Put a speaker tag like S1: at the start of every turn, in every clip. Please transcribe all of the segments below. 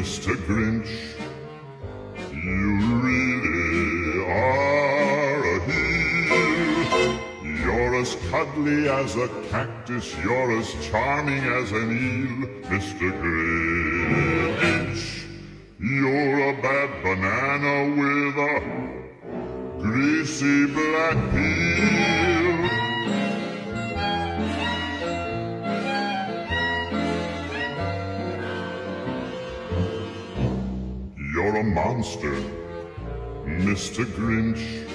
S1: Mr. Grinch. You really are a heel. You're as cuddly as a cactus, you're as charming as an eel, Mr. Grinch. You're a bad banana with a greasy black peel. You're a monster, Mr. Grinch.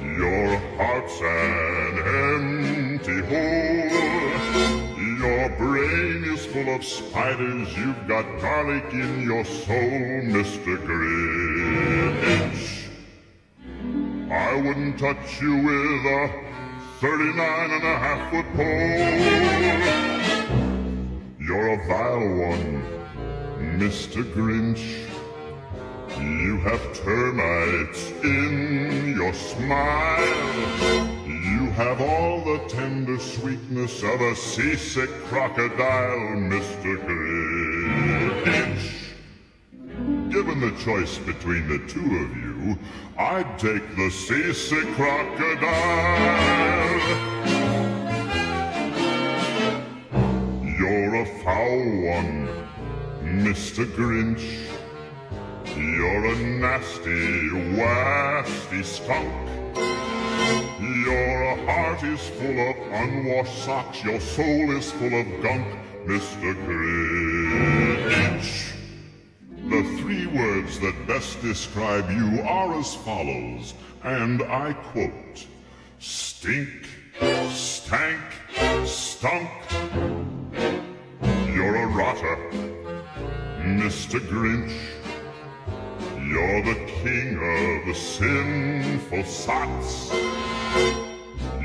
S1: Your heart's an empty hole. Your brain is full of spiders. You've got garlic in your soul, Mr. Grinch. I wouldn't touch you with a 39 and a half foot pole. You're a vile one, Mr. Grinch. Have termites in your smile. You have all the tender sweetness of a seasick crocodile, Mr. Grinch. Given the choice between the two of you, I'd take the seasick crocodile. You're a foul one, Mr. Grinch. You're a nasty, wasty skunk. Your heart is full of unwashed socks. Your soul is full of gunk, Mr. Grinch. The three words that best describe you are as follows, and I quote Stink, stank, stunk. You're a rotter, Mr. Grinch. You're the king of the sinful sots.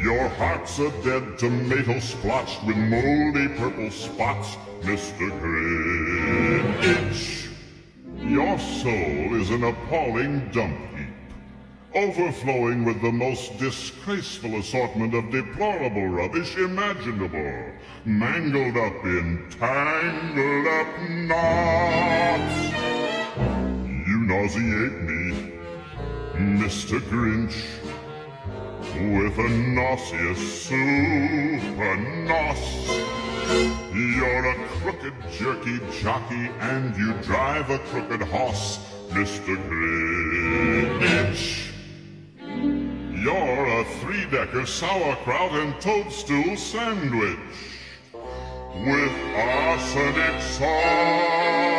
S1: Your heart's a dead tomato splotched with moldy purple spots, Mr. Grinch. Your soul is an appalling dump heap, overflowing with the most disgraceful assortment of deplorable rubbish imaginable, mangled up in tangled up knots. Nauseate me, Mr. Grinch, with a nauseous super nos. You're a crooked jerky jockey and you drive a crooked horse, Mr. Grinch. You're a three-decker sauerkraut and toadstool sandwich with arsenic sauce.